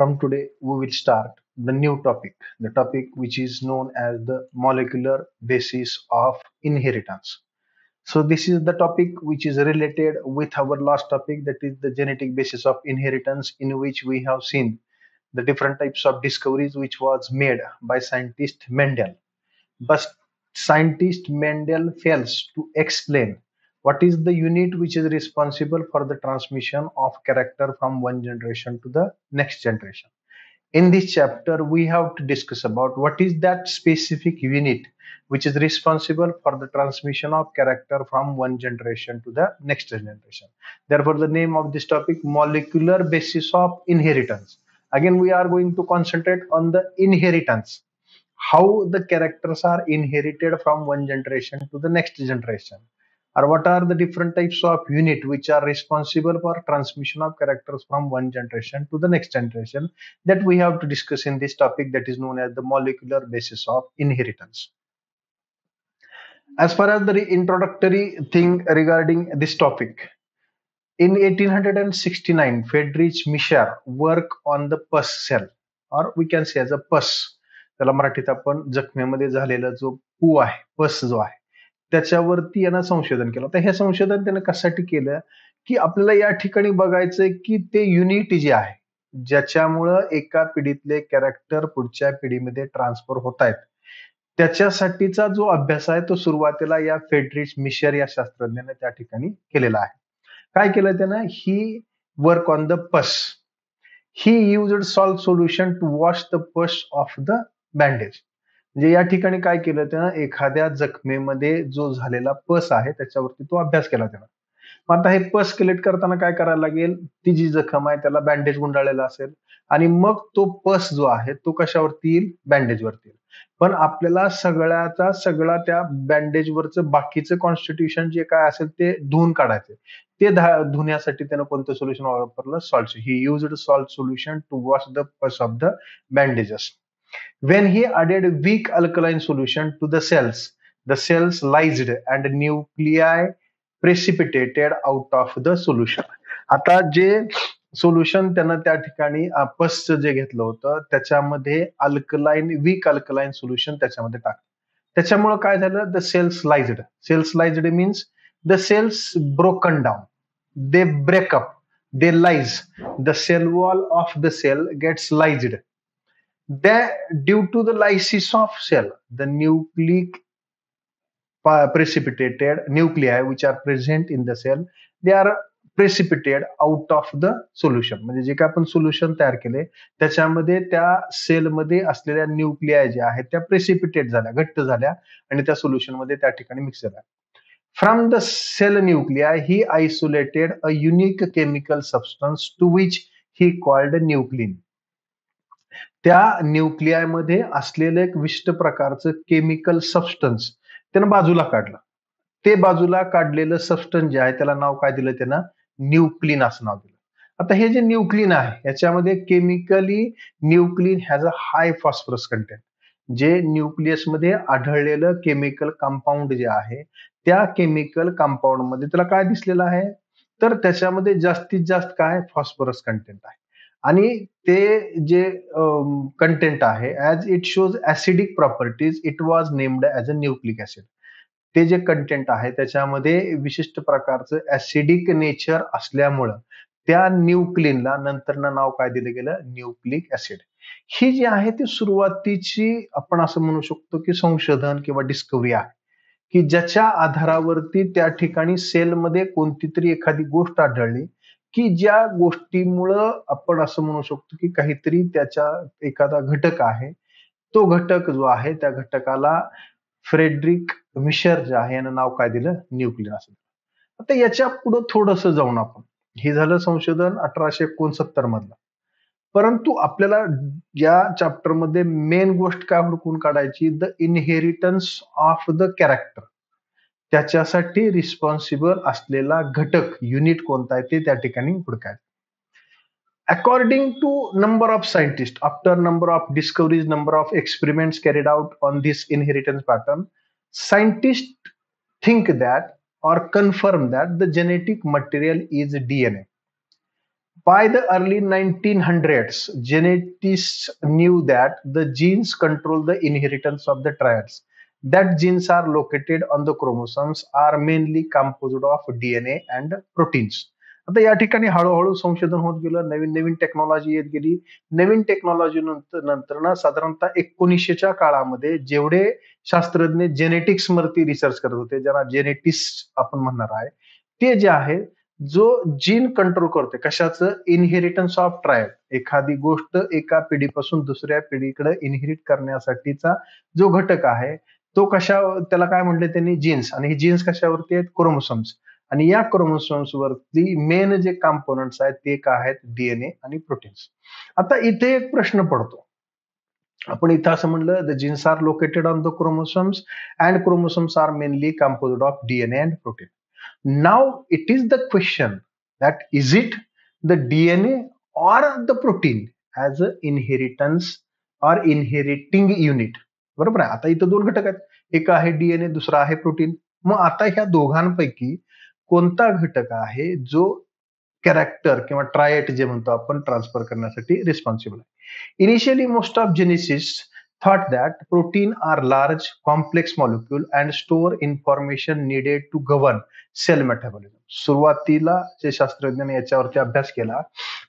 From today, we will start the new topic, the topic which is known as the molecular basis of inheritance. So, this is the topic which is related with our last topic, that is the genetic basis of inheritance, in which we have seen the different types of discoveries which was made by scientist Mendel. But scientist Mendel fails to explain what is the unit which is responsible for the transmission of character from one generation to the next generation? In this chapter we have to discuss about what is that specific unit which is responsible for the transmission of character from one generation to the next generation. Therefore the name of this topic molecular basis of inheritance. Again we are going to concentrate on the inheritance. How the characters are inherited from one generation to the next generation or what are the different types of unit which are responsible for transmission of characters from one generation to the next generation that we have to discuss in this topic that is known as the molecular basis of inheritance as far as the introductory thing regarding this topic in 1869 friedrich mischer work on the pus cell or we can say as a pus त्याला मराठीत आपण जखमेमध्ये झालेला जो पू आहे पस जो आहे त्याच्यावरती यांना संशोधन केलं. तर हे संशोधन त्यानं कशासाठी केलं? की आपल्याला या ठिकाणी बघायचंय की ते युनिट जे आहे ज्याच्यामुळं एका पिढीतले कॅरेक्टर पुढच्या पिढीमध्ये ट्रान्सफर होत आहेत त्याच्यासाठीचा जो अभ्यास आहे तो सुरुवातीला या फेडरिच मिशर या शास्त्रज्ञाने त्या ठिकाणी केलेला आहे. काय केलं त्यानं? ही work on the pus he use salt solution to wash the pus of the bandage म्हणजे या ठिकाणी काय केलं त्यानं? एखाद्या जखमेमध्ये जो झालेला पस आहे त्याच्यावरती तो अभ्यास केला त्यानं. मग आता हे पस कलेक्ट करताना काय करायला लागेल? ती जी जखम आहे त्याला बँडेज गुंडाळलेला असेल आणि मग तो पस जो आहे तो कशावरती येईल? बँडेजवरती येईल. पण आपल्याला सगळ्याचा सगळा त्या बँडेजवरचं बाकीचं कॉन्स्टिट्युशन जे काय असेल ते धुवून काढायचे ते धुण्यासाठी त्यानं कोणतं सोल्युशन वापरलं? Salt he used salt solution to wash the pus of the bandages When he added weak alkaline solution to the cells, the cells lysed and nuclei precipitated out of the solution. आता जे solution त्यानं त्या ठिकाणी पसचं जे घेतलं होतं त्याच्यामध्ये alkaline weak alkaline solution त्याच्यामध्ये टाकलं. त्याच्यामुळं काय झालं? The cells lysed cells lysed means the cells broken down they break up they lyse the cell wall of the cell gets lysed that due to the lysis of cell, the nucleic precipitated nuclei which are present in the cell, they are precipitated out of the solution म्हणजे जे काय आपण solution तयार केले त्याच्यामध्ये त्या सेलमध्ये असलेल्या न्यूक्लिया ज्या आहेत त्या प्रेसिपिटेट झाल्या घट्ट झाल्या आणि त्या सोल्युशनमध्ये त्या ठिकाणी मिक्स झाल्या. From the cell nuclei he isolated a unique chemical substance to which he called nuclein त्या न्यूक्लियामध्ये असलेलं एक विशिष्ट प्रकारचं केमिकल सबस्टन्स त्यानं बाजूला काढलं. ते बाजूला काढलेलं सबस्टन्स जे आहे त्याला नाव काय दिलं त्यानं? न्यूक्लिन असं नाव दिलं. आता हे जे न्यूक्लिन आहे याच्यामध्ये chemically nuclein has a high phosphorus content जे न्यूक्लियसमध्ये आढळलेलं केमिकल कंपाऊंड जे आहे त्या केमिकल कंपाऊंडमध्ये त्याला काय दिसलेलं आहे? तर त्याच्यामध्ये जास्तीत जास्त काय? फॉस्फरस कंटेंट आहे. आणि ते जे कंटेंट आहे as it shows acidic properties it was named as a nucleic acid ते जे कंटेंट आहे त्याच्यामध्ये विशिष्ट प्रकारचं ऍसिडिक नेचर असल्यामुळं त्या न्यूक्लिनला नंतर नाव काय दिलं गेलं? न्यूक्लिक ऍसिड ही जी आहे ती सुरुवातीची आपण असं म्हणू शकतो की संशोधन किंवा डिस्कवरी आहे. की ज्याच्या आधारावरती त्या ठिकाणी सेलमध्ये कोणती तरी एखादी गोष्ट आढळली की ज्या गोष्टीमुळं आपण असं म्हणू शकतो की काहीतरी त्याच्या एखादा घटक आहे. तो घटक जो आहे त्या घटकाला फ्रेडरिक मिशर जे आहे यानं नाव काय दिलं? न्यूक्लियर असं आता याच्या पुढं थोडस जाऊन आपण. हे झालं संशोधन अठराशे एकोणसत्तर मधलं. परंतु आपल्याला या चॅप्टरमध्ये मेन गोष्ट काय हुडकून काढायची? The inheritance of the character त्याच्यासाठी रिस्पॉन्सिबल असलेला घटक युनिट कोणता आहे ते त्या ठिकाणी हुडकाय according to number of scientist after number of discoveries number of experiments carried out on this inheritance pattern scientist think that or confirm that the genetic material is DNA. by the early 1900s geneticists knew that the genes control the inheritance of the triads that genes are located on the chromosomes are mainly composed of dna and proteins. आता या ठिकाणी हळूहळू संशोधन होत गेलं. नवीन नवीन technology येत गेली. नवीन technology नंतर नंतर ना साधारणतः एकोणीसशेच्या काळामध्ये जेवढे शास्त्रज्ञ जेनेटिक्स वरती रिसर्च करत होते ज्यांना जेनेटिस्ट आपण म्हणणार आहे ते जे आहे जो जीन कंट्रोल करते कशाचं? इनहेरिटन्स ऑफ ट्रायल एखादी गोष्ट एका पिढीपासून दुसऱ्या पिढीकडे इनहेरिट करण्यासाठीचा जो घटक आहे तो कशा त्याला काय म्हटले त्यांनी? जीन्स आणि ही जीन्स कशावरती आहेत? क्रोमोसोम्स आणि या क्रोमोसोम्स वरती मेन जे कॉम्पोनंट्स आहेत ते काय आहेत? डीएनए आणि प्रोटीन्स आता इथे एक प्रश्न पडतो. आपण इथं असं म्हणलं the genes are located on the chromosomes and chromosomes are mainly composed of DNA and protein now it is the question that is it the DNA or the protein as a inheritance or inheriting unit बरोबर आहे? आता इथं दोन घटक आहेत. एक आहे DNA दुसरा आहे प्रोटीन. मग आता ह्या दोघांपैकी कोणता घटक आहे जो कॅरेक्टर किंवा ट्रायट जे म्हणतो आपण ट्रान्सफर करण्यासाठी रिस्पॉन्सिबल आहे? Initially most of genesis thought that protein are large complex molecule and store information needed to govern cell metabolism सुरुवातीला जे शास्त्रज्ञांनी याच्यावरती अभ्यास केला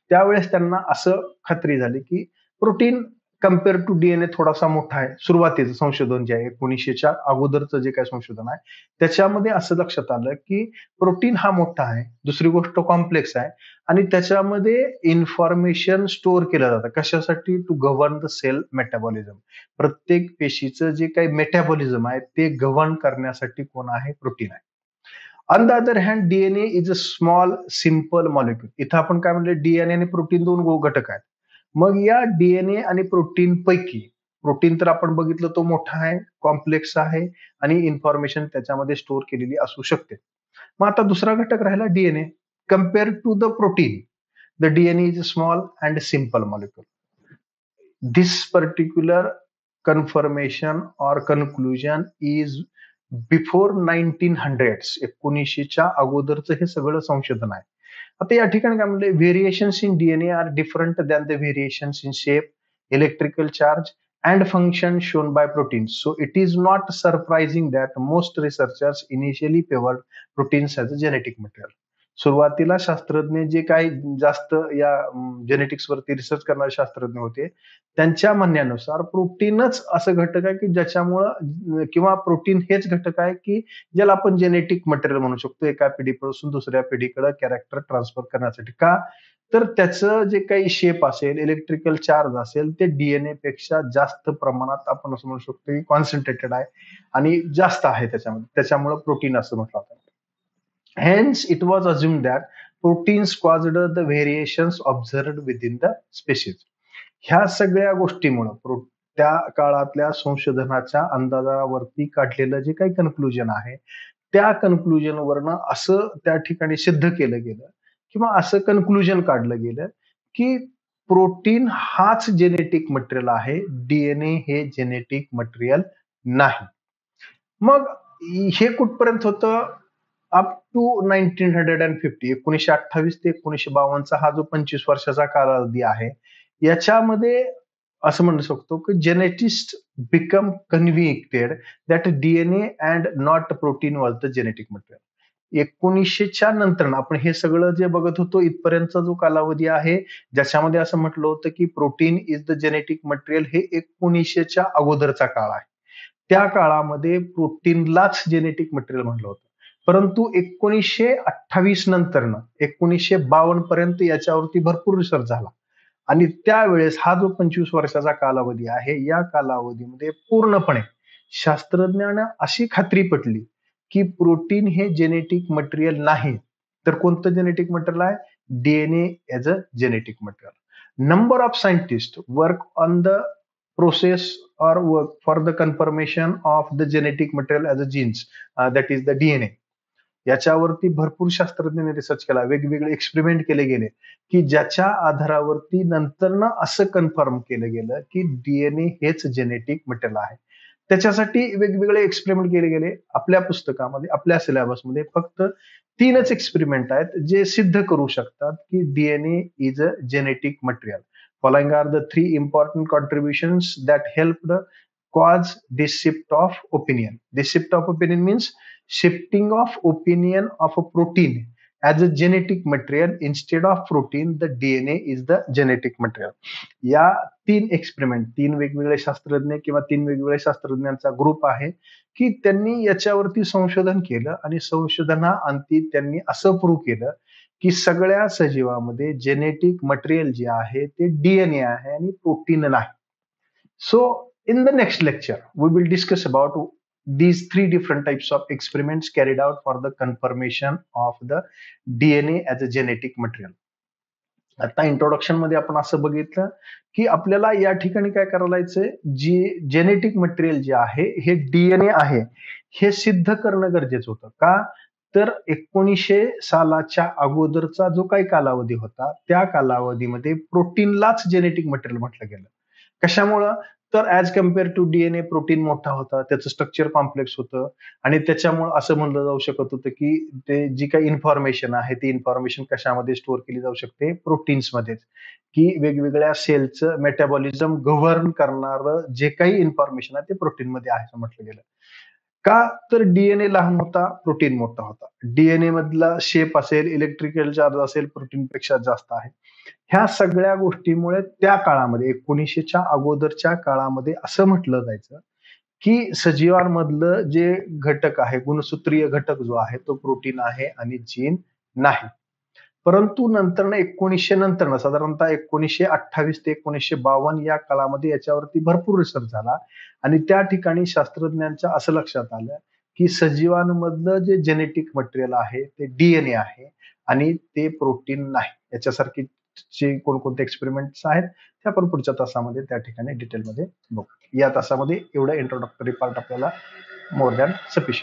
त्यावेळेस त्यांना असं खात्री झाली की प्रोटीन कंपेअर टू डीएनए थोडासा मोठा आहे. सुरुवातीचं संशोधन जे आहे एकोणीसशेच्या अगोदरचं जे काही संशोधन आहे त्याच्यामध्ये असं लक्षात आलं की प्रोटीन हा मोठा आहे. दुसरी गोष्ट कॉम्प्लेक्स आहे. आणि त्याच्यामध्ये इन्फॉर्मेशन स्टोअर केलं जातं. कशासाठी? To govern the cell metabolism प्रत्येक पेशीचं जे काही मेटाबॉलिझम आहे ते गव्हर्न करण्यासाठी कोण आहे? प्रोटीन आहे. On the other hand DNA is a small simple molecule इथं आपण काय म्हणलं? डीएनए आणि प्रोटीन दोन घटक आहेत. मग या डीएनए आणि प्रोटीन पैकी प्रोटीन तर आपण बघितलं तो मोठा आहे कॉम्प्लेक्स आहे आणि इन्फॉर्मेशन त्याच्यामध्ये स्टोअर केलेली असू शकते. मग आता दुसरा घटक राहिला DNA compare to the protein the DNA is small and simple molecule this particular conformation or conclusion is before nineteen hundred एकोणीसशेच्या अगोदरचं हे सगळं संशोधन आहे. आता या ठिकाणी काय म्हणले variations in DNA are different than the variations in shape electrical charge and function shown by proteins. So it is not surprising that most researchers initially favored proteins as a genetic material. सुरुवातीला शास्त्रज्ञ जे काही जास्त या genetics वरती research करणारे शास्त्रज्ञ होते त्यांच्या म्हणण्यानुसार प्रोटीनच असं घटक आहे की ज्याच्यामुळं किंवा प्रोटीन हेच घटक आहे की ज्याला आपण जेनेटिक मटेरियल म्हणू शकतो. एका पिढीपासून दुसऱ्या पिढीकडे कॅरेक्टर ट्रान्सफर करण्यासाठी. का? तर त्याचं जे काही शेप असेल इलेक्ट्रिकल चार्ज असेल ते डीएनए पेक्षा जास्त प्रमाणात आपण असं म्हणू शकतो की कॉन्सन्ट्रेटेड आहे आणि जास्त आहे त्याच्यामध्ये. त्याच्यामुळे प्रोटीन असं म्हटलं Hence, it was assumed that proteins caused the variations observed within the species. ह्या सगळ्या गोष्टीमुळं त्या काळातल्या संशोधनाच्या अंदाजावरती काढलेलं जे काही कन्क्लुजन आहे त्या कन्क्लुजन वरनं असं त्या ठिकाणी सिद्ध केलं गेलं किंवा असं कन्क्लुजन काढलं गेलं की प्रोटीन हाच जेनेटिक मटेरियल आहे डीएनए हे जेनेटिक मटेरियल नाही मग हे कुठपर्यंत होतं up to nineteen hundred and fifty एकोणीशे अठ्ठावीस ते एकोणीशे बावन्नचा हा जो पंचवीस वर्षाचा कालावधी आहे याच्यामध्ये असं म्हणू शकतो की geneticist become convicted that DNA and not protein was the genetic material एकोणीसशेच्या नंतर आपण हे सगळं जे बघत होतो इथपर्यंतचा जो कालावधी आहे ज्याच्यामध्ये असं म्हटलं होतं की protein is the genetic material हे एकोणीसशेच्या अगोदरचा काळ आहे. त्या काळामध्ये प्रोटीनलाच जेनेटिक मटेरियल म्हटलं होतं. परंतु एकोणीसशे अठ्ठावीस नंतरनं एकोणीसशे बावन्न पर्यंत याच्यावरती भरपूर रिसर्च झाला. आणि त्यावेळेस हा जो पंचवीस वर्षाचा कालावधी आहे या कालावधीमध्ये पूर्णपणे शास्त्रज्ञांना अशी खात्री पटली की प्रोटीन हे जेनेटिक मटेरियल नाही. तर कोणतं जेनेटिक मटेरियल आहे? DNA as a genetic material number of scientist work on the process or work for the confirmation of the genetic material as a genes that is the DNA याच्यावरती भरपूर शास्त्रज्ञांनी research केला. वेगवेगळे experiment केले गेले की ज्याच्या आधारावरती नंतर ना असं कन्फर्म केलं गेलं की डीएनए हेच जेनेटिक मटेरियल आहे. त्याच्यासाठी वेगवेगळे एक्सपेरिमेंट केले गेले. आपल्या पुस्तकामध्ये आपल्या सिलेबसमध्ये फक्त तीनच एक्सपेरिमेंट आहेत जे सिद्ध करू शकतात की DNA is a genetic material following are the three important contribution that help cause this shift of opinion this shift of opinion means shifting of opinion of a protein as a genetic material instead of protein the DNA is the genetic material या तीन experiment तीन वेगवेगळे शास्त्रज्ञ किंवा तीन वेगवेगळ्या शास्त्रज्ञांचा group आहे की त्यांनी याच्यावरती संशोधन केलं आणि संशोधना अंती त्यांनी असं प्रूव्ह केलं की सगळ्या सजीवामध्ये जेनेटिक मटेरियल जे आहे ते डीएनए आहे आणि प्रोटीन नाही so in the next lecture we will discuss about these three different types of experiments carried out for the confirmation of the DNA as a genetic material. आता इंट्रोडक्शनमध्ये आपण असं बघितलं की आपल्याला या ठिकाणी काय करायचंय? जी जेनेटिक मटेरियल जे आहे हे डीएनए आहे हे सिद्ध करणं गरजेचं होतं. का? तर एकोणीसशे सालाच्या अगोदरचा जो काही कालावधी होता त्या कालावधीमध्ये प्रोटीनलाच जेनेटिक मटेरियल म्हटलं गेलं. कशामुळं? तर as compare to DNA protein मोठा होता त्याचं स्ट्रक्चर कॉम्प्लेक्स होतं. आणि त्याच्यामुळे असं म्हणलं जाऊ शकत होतं की ते जी काही इन्फॉर्मेशन आहे ती इन्फॉर्मेशन कशामध्ये स्टोअर केली जाऊ शकते? प्रोटीन्समध्येच की वेगवेगळ्या सेलचं मेटाबॉलिझम गव्हर्न करणारं जे काही इन्फॉर्मेशन आहे ते प्रोटीनमध्ये आहे असं म्हटलं गेलं. का? तर डीएनए लहान होता प्रोटीन मोठा होता. डीएनए मधला शेप असेल इलेक्ट्रिकल चार्ज असेल प्रोटीन पेक्षा जास्त आहे. ह्या सगळ्या गोष्टीमुळे त्या काळामध्ये एकोणीसशेच्या अगोदरच्या काळामध्ये असं म्हटलं जायचं की सजीवांमधलं जे घटक आहे गुणसूत्रीय घटक जो आहे तो प्रोटीन आहे आणि जीन नाही. परंतु नंतर एकोणीसशे नंतर साधारणतः एकोणीसशे अठ्ठावीस ते एकोणीसशे बावन्न या काळामध्ये याच्यावरती भरपूर रिसर्च झाला. आणि त्या ठिकाणी शास्त्रज्ञांच्या असं लक्षात आलं की सजीवांमधलं जे जेनेटिक मटेरियल आहे ते डीएनए आहे आणि ते प्रोटीन नाही. याच्यासारखी जे कोणकोणते एक्सपेरिमेंट्स आहेत ते आपण पुढच्या तासामध्ये त्या ठिकाणी डिटेलमध्ये बघू. या तासामध्ये एवढं इंट्रोडक्टरी पार्ट आपल्याला मोर दॅन सफिशियंट